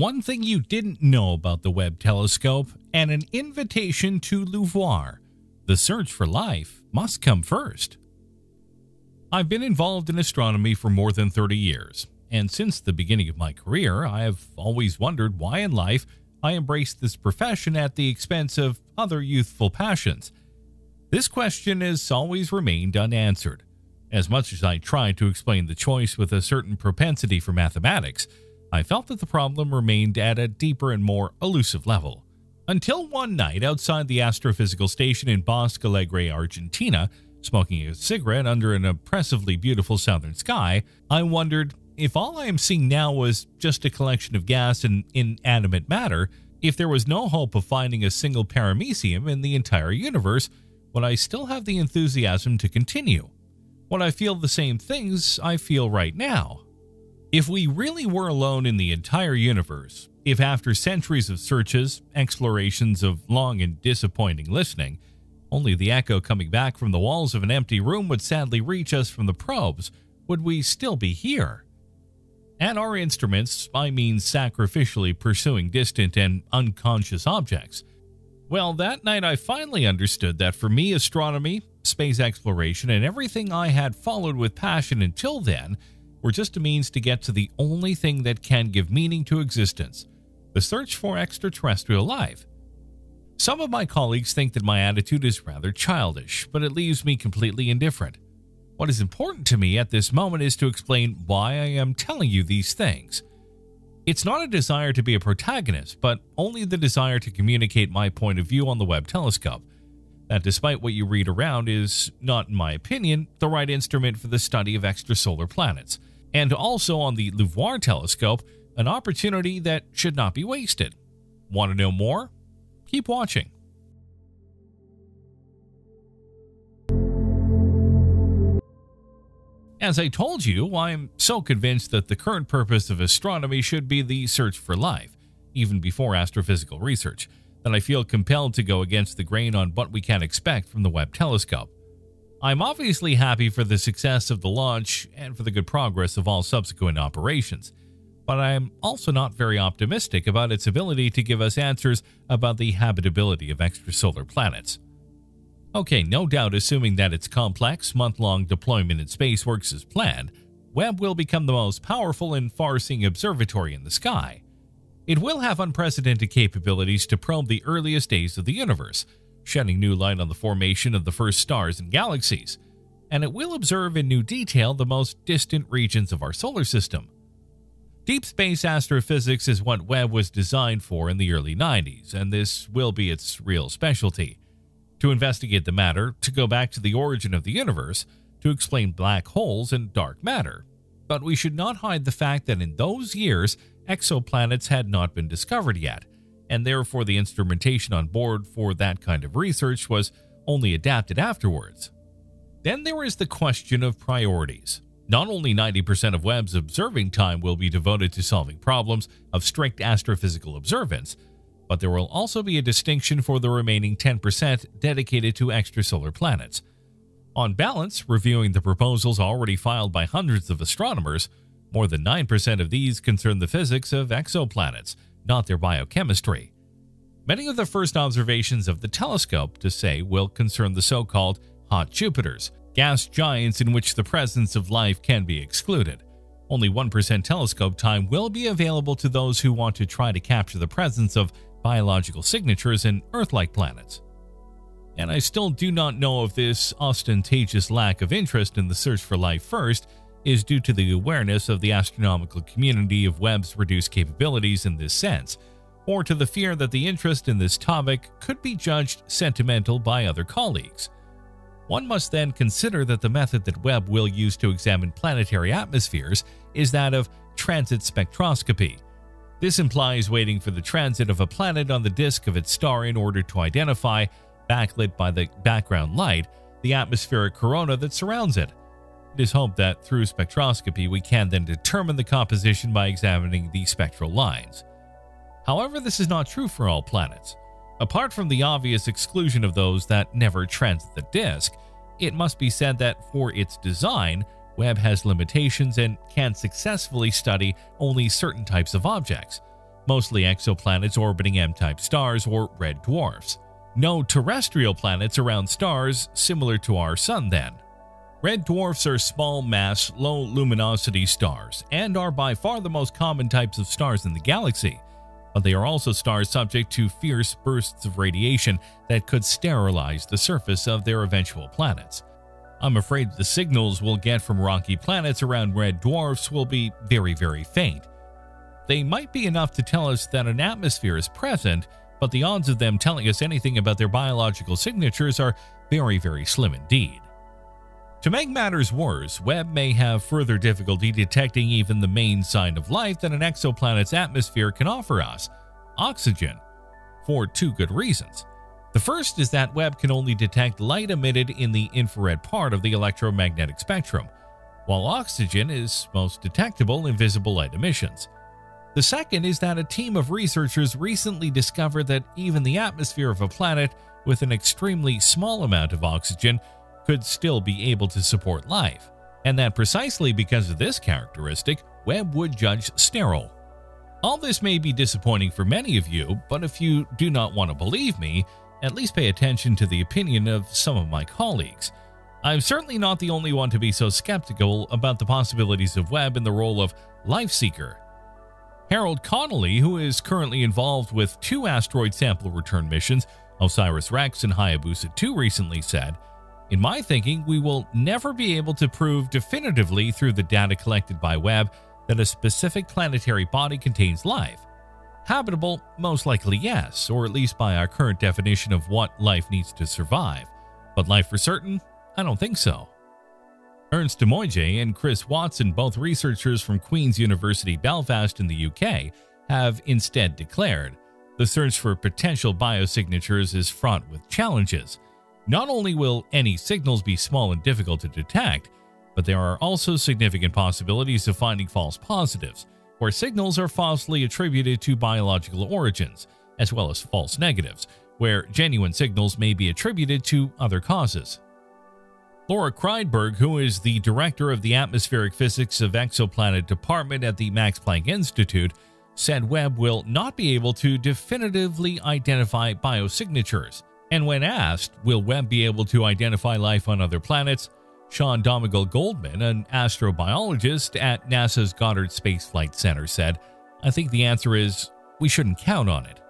one thing you didn't know about the Webb telescope, and an invitation to LUVOIR. The search for life must come first. I've been involved in astronomy for more than 30 years, and since the beginning of my career, I have always wondered why in life I embraced this profession at the expense of other youthful passions. This question has always remained unanswered. As much as I tried to explain the choice with a certain propensity for mathematics, I felt that the problem remained at a deeper and more elusive level. Until one night outside the astrophysical station in Bosque Alegre, Argentina, smoking a cigarette under an oppressively beautiful southern sky, I wondered if all I am seeing now was just a collection of gas and inanimate matter, if there was no hope of finding a single paramecium in the entire universe, would I still have the enthusiasm to continue? Would I feel the same things I feel right now? If we really were alone in the entire universe, if after centuries of searches, explorations of long and disappointing listening, only the echo coming back from the walls of an empty room would sadly reach us from the probes, would we still be here? And our instruments, I mean sacrificially pursuing distant and unconscious objects. Well, that night I finally understood that for me, astronomy, space exploration, and everything I had followed with passion until then were just a means to get to the only thing that can give meaning to existence the search for extraterrestrial life. Some of my colleagues think that my attitude is rather childish, but it leaves me completely indifferent. What is important to me at this moment is to explain why I am telling you these things. It's not a desire to be a protagonist, but only the desire to communicate my point of view on the Webb telescope. That despite what you read around is not, in my opinion, the right instrument for the study of extrasolar planets and also on the LUVOIR telescope, an opportunity that should not be wasted. Want to know more? Keep watching. As I told you, I'm so convinced that the current purpose of astronomy should be the search for life, even before astrophysical research, that I feel compelled to go against the grain on what we can expect from the Webb telescope. I'm obviously happy for the success of the launch and for the good progress of all subsequent operations, but I am also not very optimistic about its ability to give us answers about the habitability of extrasolar planets. Okay, no doubt assuming that its complex, month-long deployment in space works as planned, Webb will become the most powerful and far-seeing observatory in the sky. It will have unprecedented capabilities to probe the earliest days of the universe, shedding new light on the formation of the first stars and galaxies, and it will observe in new detail the most distant regions of our solar system. Deep space astrophysics is what Webb was designed for in the early 90s, and this will be its real specialty. To investigate the matter, to go back to the origin of the universe, to explain black holes and dark matter. But we should not hide the fact that in those years, exoplanets had not been discovered yet, and therefore the instrumentation on board for that kind of research was only adapted afterwards. Then there is the question of priorities. Not only 90% of Webb's observing time will be devoted to solving problems of strict astrophysical observance, but there will also be a distinction for the remaining 10% dedicated to extrasolar planets. On balance, reviewing the proposals already filed by hundreds of astronomers, more than 9% of these concern the physics of exoplanets, not their biochemistry. Many of the first observations of the telescope, to say, will concern the so-called hot Jupiters, gas giants in which the presence of life can be excluded. Only 1% telescope time will be available to those who want to try to capture the presence of biological signatures in Earth-like planets. And I still do not know if this ostentatious lack of interest in the search for life first is due to the awareness of the astronomical community of Webb's reduced capabilities in this sense, or to the fear that the interest in this topic could be judged sentimental by other colleagues. One must then consider that the method that Webb will use to examine planetary atmospheres is that of transit spectroscopy. This implies waiting for the transit of a planet on the disk of its star in order to identify, backlit by the background light, the atmospheric corona that surrounds it. It is hoped that through spectroscopy we can then determine the composition by examining the spectral lines. However, this is not true for all planets. Apart from the obvious exclusion of those that never transit the disk, it must be said that for its design, Webb has limitations and can successfully study only certain types of objects. mostly exoplanets orbiting M type stars or red dwarfs. No terrestrial planets around stars similar to our Sun, then. Red dwarfs are small mass, low luminosity stars and are by far the most common types of stars in the galaxy, but they are also stars subject to fierce bursts of radiation that could sterilize the surface of their eventual planets. I'm afraid the signals we'll get from rocky planets around red dwarfs will be very, very faint. They might be enough to tell us that an atmosphere is present, but the odds of them telling us anything about their biological signatures are very, very slim indeed. To make matters worse, Webb may have further difficulty detecting even the main sign of life that an exoplanet's atmosphere can offer us oxygen, for two good reasons. The first is that Webb can only detect light emitted in the infrared part of the electromagnetic spectrum, while oxygen is most detectable in visible light emissions. The second is that a team of researchers recently discovered that even the atmosphere of a planet with an extremely small amount of oxygen could still be able to support life, and that precisely because of this characteristic, Webb would judge sterile. All this may be disappointing for many of you, but if you do not want to believe me, at least pay attention to the opinion of some of my colleagues. I'm certainly not the only one to be so skeptical about the possibilities of Webb in the role of life seeker. Harold Connolly, who is currently involved with two asteroid sample return missions, OSIRIS REx and Hayabusa 2, recently said, In my thinking, we will never be able to prove definitively through the data collected by Webb that a specific planetary body contains life. Habitable? Most likely yes, or at least by our current definition of what life needs to survive. But life for certain? I don't think so. Ernst de Mooij and Chris Watson, both researchers from Queen's University Belfast in the UK, have instead declared the search for potential biosignatures is fraught with challenges. Not only will any signals be small and difficult to detect, but there are also significant possibilities of finding false positives, where signals are falsely attributed to biological origins, as well as false negatives, where genuine signals may be attributed to other causes. Laura Kreidberg, who is the director of the Atmospheric Physics of Exoplanet Department at the Max Planck Institute, said Webb will not be able to definitively identify biosignatures. And when asked, will Webb be able to identify life on other planets, Shawn Domagal-Goldman, an astrobiologist at NASA's Goddard Space Flight Center, said, I think the answer is we shouldn't count on it.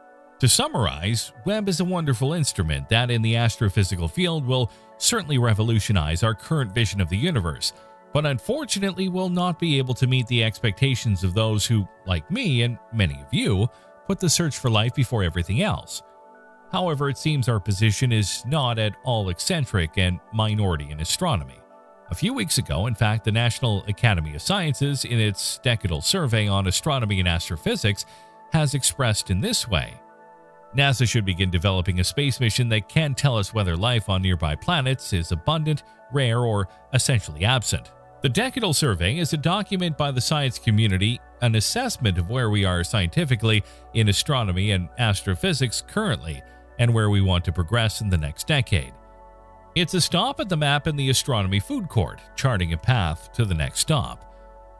To summarize, Webb is a wonderful instrument that in the astrophysical field will certainly revolutionize our current vision of the universe, but unfortunately will not be able to meet the expectations of those who, like me and many of you, put the search for life before everything else. However, it seems our position is not at all eccentric and minority in astronomy. A few weeks ago, in fact, the National Academy of Sciences, in its decadal survey on astronomy and astrophysics, has expressed in this way NASA should begin developing a space mission that can tell us whether life on nearby planets is abundant, rare, or essentially absent. The Decadal Survey is a document by the science community, an assessment of where we are scientifically in astronomy and astrophysics currently, and where we want to progress in the next decade. It's a stop at the map in the astronomy food court, charting a path to the next stop.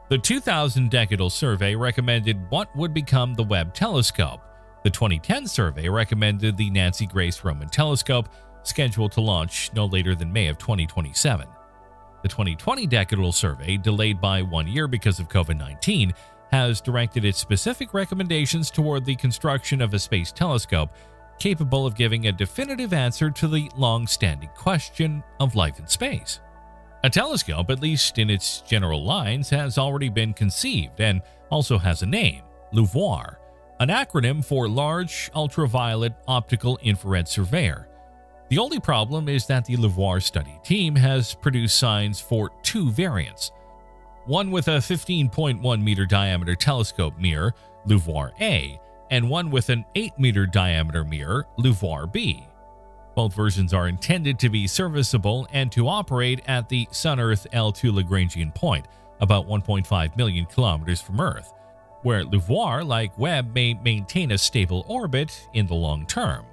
The 2000 Decadal Survey recommended what would become the Webb telescope, the 2010 survey recommended the Nancy Grace Roman telescope, scheduled to launch no later than May of 2027. The 2020 decadal survey, delayed by one year because of COVID 19, has directed its specific recommendations toward the construction of a space telescope capable of giving a definitive answer to the long standing question of life in space. A telescope, at least in its general lines, has already been conceived and also has a name LUVOIR an acronym for Large Ultraviolet Optical Infrared Surveyor. The only problem is that the LUVOIR study team has produced signs for two variants. One with a 15.1 meter diameter telescope mirror, LUVOIR A, and one with an 8 meter diameter mirror, LUVOIR B. Both versions are intended to be serviceable and to operate at the Sun Earth L2 Lagrangian point, about 1.5 million kilometers from Earth where LUVOIR, like Webb, may maintain a stable orbit in the long term.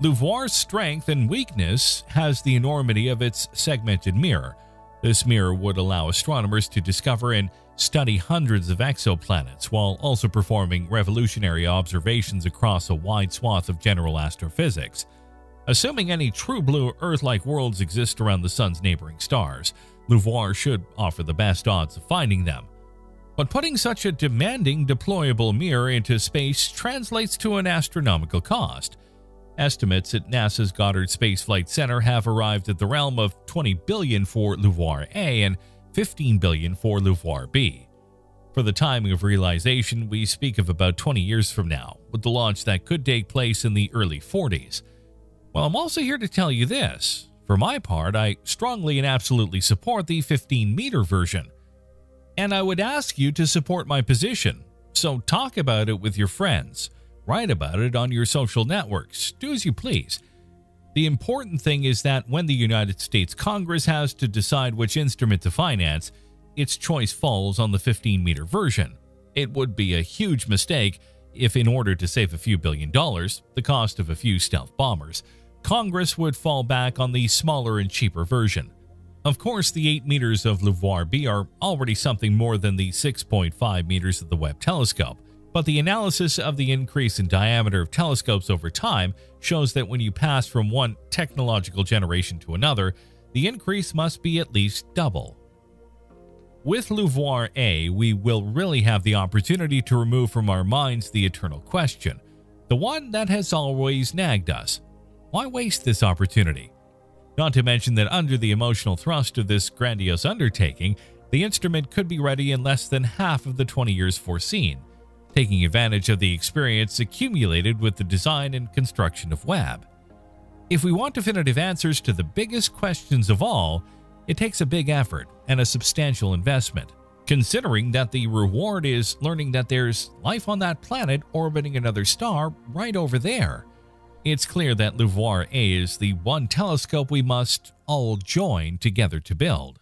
LUVOIR's strength and weakness has the enormity of its segmented mirror. This mirror would allow astronomers to discover in study hundreds of exoplanets while also performing revolutionary observations across a wide swath of general astrophysics. Assuming any true blue Earth like worlds exist around the Sun's neighboring stars, LUVOIR should offer the best odds of finding them. But putting such a demanding deployable mirror into space translates to an astronomical cost. Estimates at NASA's Goddard Space Flight Center have arrived at the realm of 20 billion for LUVOIR A and 15 billion for LUVOIR B. For the timing of realization, we speak of about 20 years from now, with the launch that could take place in the early 40s. Well, I'm also here to tell you this. For my part, I strongly and absolutely support the 15 meter version. And I would ask you to support my position. So talk about it with your friends. Write about it on your social networks. Do as you please. The important thing is that when the United States Congress has to decide which instrument to finance, its choice falls on the 15 meter version. It would be a huge mistake if, in order to save a few billion dollars, the cost of a few stealth bombers, Congress would fall back on the smaller and cheaper version. Of course, the 8 meters of LUVOIR B are already something more than the 6.5 meters of the Webb telescope, but the analysis of the increase in diameter of telescopes over time shows that when you pass from one technological generation to another, the increase must be at least double. With LUVOIR A, we will really have the opportunity to remove from our minds the eternal question, the one that has always nagged us. Why waste this opportunity? Not to mention that under the emotional thrust of this grandiose undertaking, the instrument could be ready in less than half of the 20 years foreseen, taking advantage of the experience accumulated with the design and construction of Webb. If we want definitive answers to the biggest questions of all, it takes a big effort and a substantial investment, considering that the reward is learning that there's life on that planet orbiting another star right over there. It's clear that LUVOIR A is the one telescope we must all join together to build.